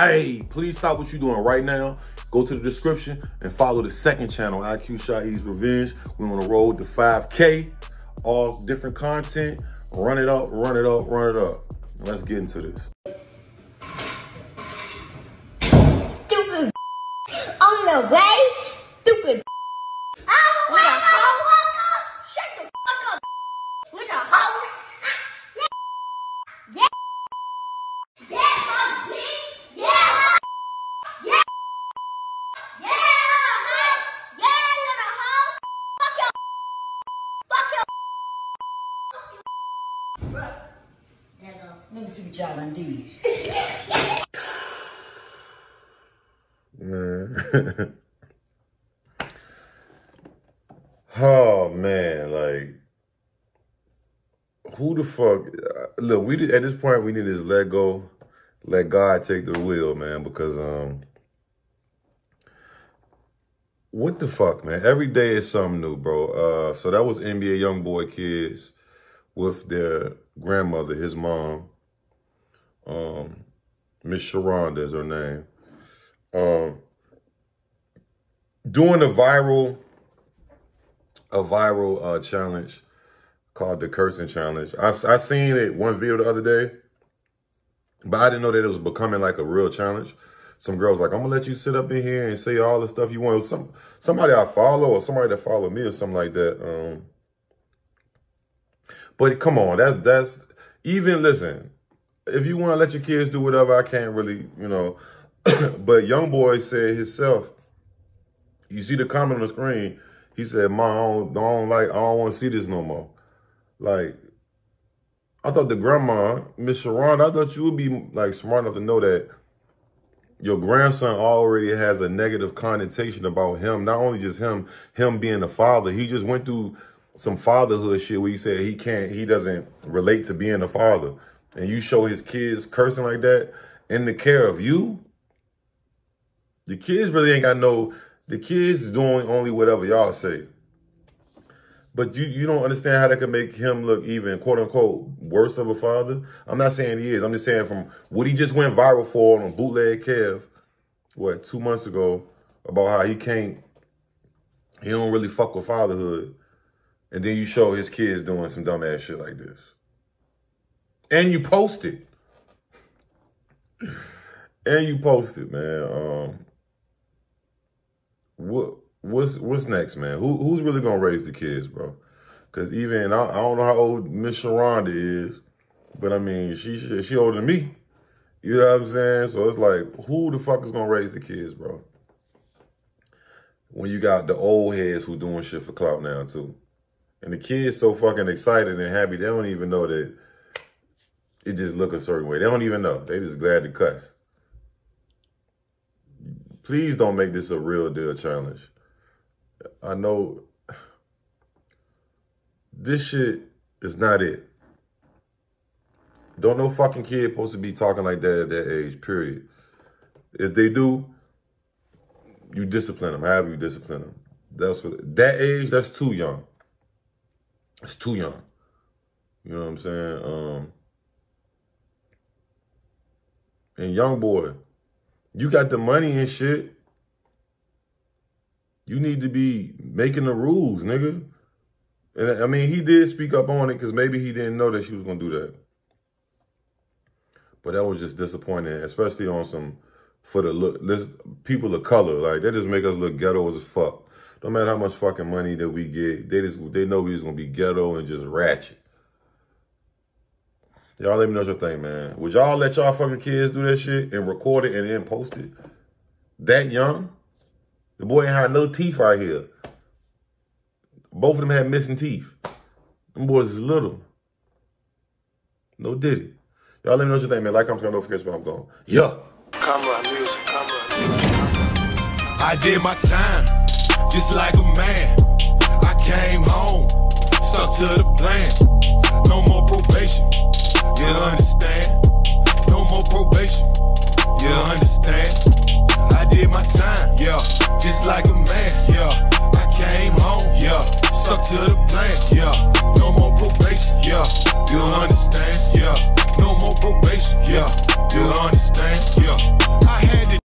Hey, please stop what you're doing right now. Go to the description and follow the second channel, EyeQ Shahid's Revenge. We're on the road to 5K, all different content. Run it up, run it up, run it up. Let's get into this. Stupid on the way. Stupid on the way. Shut the fuck up. With a hoe. Yeah. Yeah, huh, bitch. Yeah, huh. Yeah. Yeah, huh. Yeah, little hoe. Fuck your. Fuck your. There you go. Let me see what y'all done did. Man. oh man, like who the fuck? uh, Look, we at this point we need to just let go, let God take the wheel, man. Because um, what the fuck, man? Every day is something new, bro. Uh, so that was NBA Youngboy kids with their grandmother, his mom, um, Miss Sharonda is her name um, doing a viral a viral uh, challenge called the cursing challenge. I've I seen it one video the other day, but I didn't know that it was becoming like a real challenge. Some girls like, I'm gonna let you sit up in here and say all the stuff you want. Some somebody I follow or somebody that follow me or something like that. Um, but come on, that's that's even listen. If you want to let your kids do whatever, I can't really, you know. but Youngboy said himself. You see the comment on the screen. He said, "Mom, I don't, don't like. I don't want to see this no more." Like, I thought the grandma, Miss Sharon, I thought you would be like smart enough to know that your grandson already has a negative connotation about him. Not only just him, him being a father. He just went through some fatherhood shit where he said he can't, he doesn't relate to being a father. And you show his kids cursing like that in the care of you. The kids really ain't got no. The kids doing only whatever y'all say. But you you don't understand how that can make him look even quote unquote worse of a father. I'm not saying he is. I'm just saying from what he just went viral for on Bootleg Kev, what two months ago about how he can't. He don't really fuck with fatherhood, and then you show his kids doing some dumb ass shit like this, and you post it, and you post it, man. Um, what what's what's next, man? Who who's really gonna raise the kids, bro? Because even I, I don't know how old Miss Sharonda is, but I mean she she, she older than me. You know what I'm saying? So it's like, who the fuck is gonna raise the kids, bro? When you got the old heads who doing shit for clout now too, and the kids so fucking excited and happy they don't even know that it just look a certain way. They don't even know. They just glad to cuss. Please don't make this a real deal challenge. I know this shit is not it. Don't no fucking kid supposed to be talking like that at that age, period. If they do, you discipline them, however you discipline them. That's what, that age, that's too young. It's too young. You know what I'm saying? Um, and Youngboy, you got the money and shit. You need to be making the rules, nigga. And I mean, he did speak up on it because maybe he didn't know that she was gonna do that. But that was just disappointing, especially on some for the look. People of color, like they just make us look ghetto as a fuck. No matter how much fucking money that we get, they just they know we just gonna be ghetto and just ratchet. Y'all let me know what you think, man. Would y'all let y'all fucking kids do that shit and record it and then post it? That young? The boy ain't had no teeth right here. Both of them had missing teeth. Them boys is little. No diddy. Y'all let me know what you think, man. Like, comment, don't forget where I'm going. Yeah. Camera music, camera music. I did my time, just like a man. I came home, stuck to the plan. No more probation, you understand? No more probation, you understand? I did my time, yeah, just like a man, yeah. I came home, yeah, stuck to the plan, yeah. No more probation, yeah, you understand, yeah. No more probation, yeah, you understand.